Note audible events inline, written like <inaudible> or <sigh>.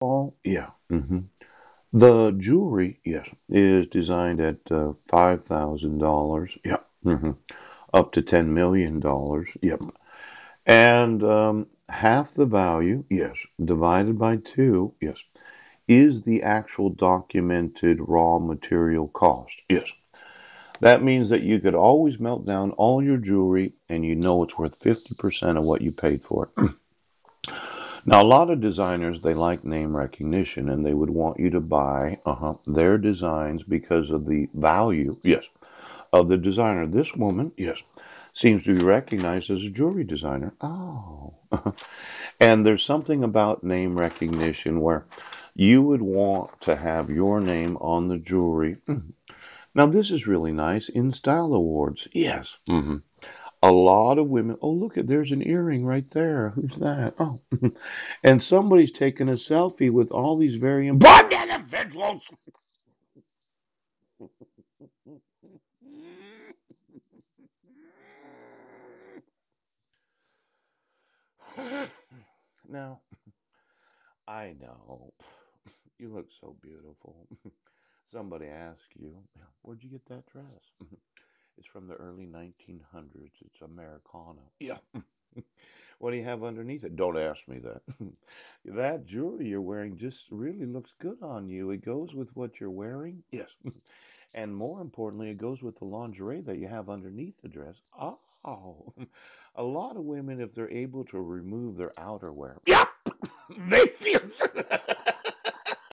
Oh, yeah. hmm The jewelry, yes, is designed at uh, $5,000. Yep. hmm Up to 10 million. dollars. Yep. And um, half the value, yes, divided by two, yes, is the actual documented raw material cost. Yes. That means that you could always melt down all your jewelry and you know it's worth 50% of what you paid for it. <clears throat> Now, a lot of designers, they like name recognition and they would want you to buy uh-huh, their designs because of the value, yes, of the designer. This woman, yes, seems to be recognized as a jewelry designer. Oh. <laughs> And there's something about name recognition where you would want to have your name on the jewelry. Now, this is really nice in style awards. Yes. hmm A lot of women, oh, look at, there's an earring right there. Who's that? Oh. <laughs> And somebody's taking a selfie with all these very important individuals. <laughs> Now, I know you look so beautiful. <laughs> Somebody asked you, where'd you get that dress? It's from the early 1900s. It's Americana. Yeah. <laughs> What do you have underneath it? Don't ask me that. <laughs> That jewelry you're wearing just really looks good on you. It goes with what you're wearing. Yes. <laughs> And more importantly, it goes with the lingerie that you have underneath the dress. Oh, a lot of women, if they're able to remove their outerwear, yep, they feel.